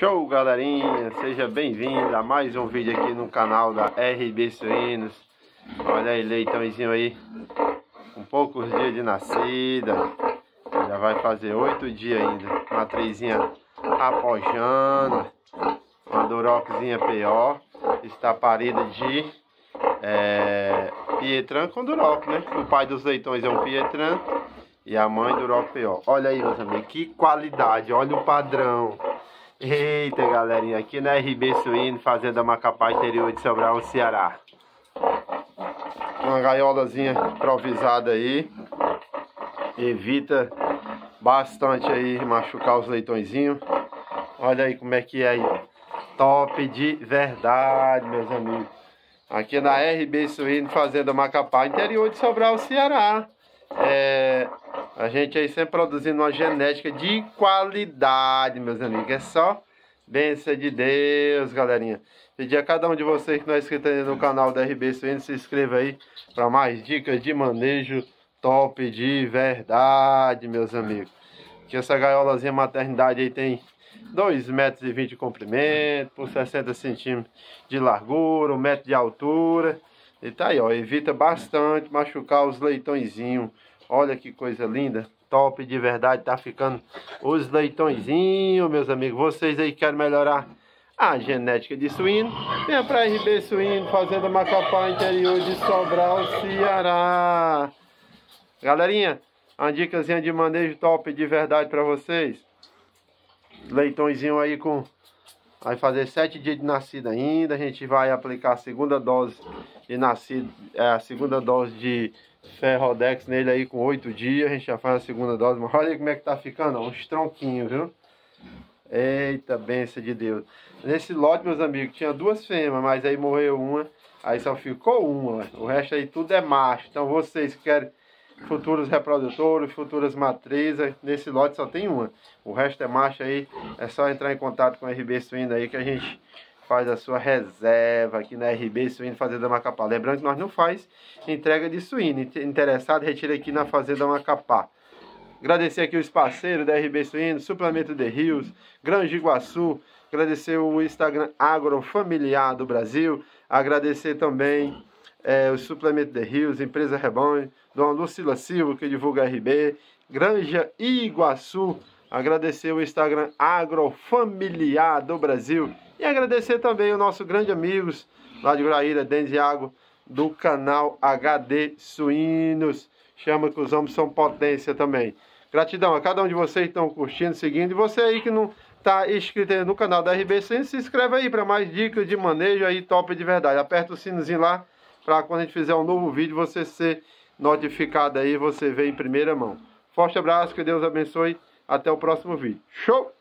Show galerinha, seja bem-vindo a mais um vídeo aqui no canal da RB Suínos. Olha aí, leitãozinho aí. Com poucos dias de nascida. Já vai fazer oito dias ainda. Uma trizinha apojando. Uma duroquezinha pior. Está parida de é, Pietran com duroc, né? O pai dos leitões é um Pietran E a mãe duroc pior. Olha aí, meus amigos, que qualidade, olha o padrão Eita, galerinha, aqui na RB Suíno, Fazenda Macapá, interior de Sobral, Ceará. Uma gaiolazinha improvisada aí. Evita bastante aí machucar os leitõezinhos. Olha aí como é que é aí. Top de verdade, meus amigos. Aqui na RB Suíno, Fazenda Macapá, interior de Sobral, Ceará. É, a gente aí sempre produzindo uma genética de qualidade, meus amigos. É só bênção de Deus, galerinha. Pedir a cada um de vocês que não é inscrito no canal da RB Suíno, se inscreva aí para mais dicas de manejo top de verdade, meus amigos. Que essa gaiolazinha maternidade aí tem 2,20 metros de comprimento, por 60 centímetros de largura, 1 metro de altura. E tá aí, ó, evita bastante machucar os leitõezinhos Olha que coisa linda. Top de verdade. Tá ficando os leitõezinhos, meus amigos. Vocês aí querem melhorar a genética de suíno. Venha para RB Suíno, Fazenda Macapá, interior de Sobral, Ceará. Galerinha, uma dicasinha de manejo top de verdade para vocês. Leitõezinho aí com... Vai fazer sete dias de nascida ainda. A gente vai aplicar a segunda dose de nascido, é, a segunda dose de Ferrodex nele aí com oito dias. A gente já faz a segunda dose. Mas olha como é que tá ficando, ó, uns tronquinhos, viu? Eita, benção de Deus. Nesse lote, meus amigos, tinha duas fêmeas, mas aí morreu uma. Aí só ficou uma. O resto aí tudo é macho. Então vocês que querem futuros reprodutores, futuras matrizes, nesse lote só tem uma. O resto é macho aí. É só entrar em contato com a RB Suína aí que a gente faz a sua reserva aqui na RB Suíno Fazenda Macapá. Lembrando que nós não faz entrega de suíno. Interessado, retira aqui na Fazenda Macapá. Agradecer aqui os parceiros da RB Suíno, Suplemento de Rios, Grande Iguaçu. Agradecer o Instagram Agrofamiliar do Brasil. Agradecer também é, o Suplemento de Rios, Empresa Rebanho, Dona Lucila Silva, que divulga RB, Granja Iguaçu. Agradecer o Instagram Agrofamiliar do Brasil e agradecer também o nosso grande amigos lá de Graíra, Denis Iago, do canal HD Suínos. Chama que os homens são potência também. Gratidão a cada um de vocês que estão curtindo, seguindo. E você aí que não está inscrito no canal da RB Suínos, se inscreve aí para mais dicas de manejo aí top de verdade. Aperta o sinozinho lá para quando a gente fizer um novo vídeo você ser notificado aí, você ver em primeira mão. Forte abraço, que Deus abençoe. Até o próximo vídeo. Show!